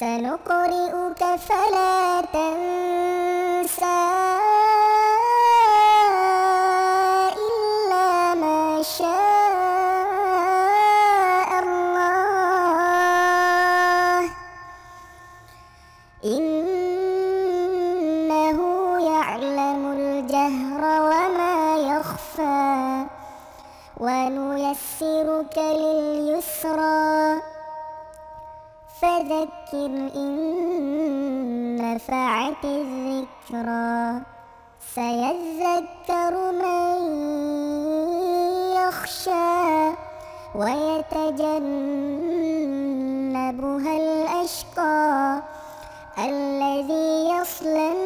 سنقرئك فلا تنسى إلا ما شاء الله. إنه يعلم الجهر وما يخفى ونيسرك لليسرى. فذكر إن نفعت الذكرى. سيذكر من يخشى ويتجنبها الأشقى. الذي يصلى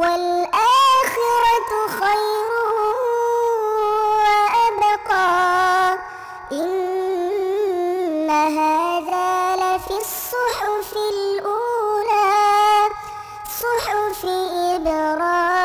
والآخرة خير وأبقى. إن هذا لفي الصحف الأولى. صحف إبراهيم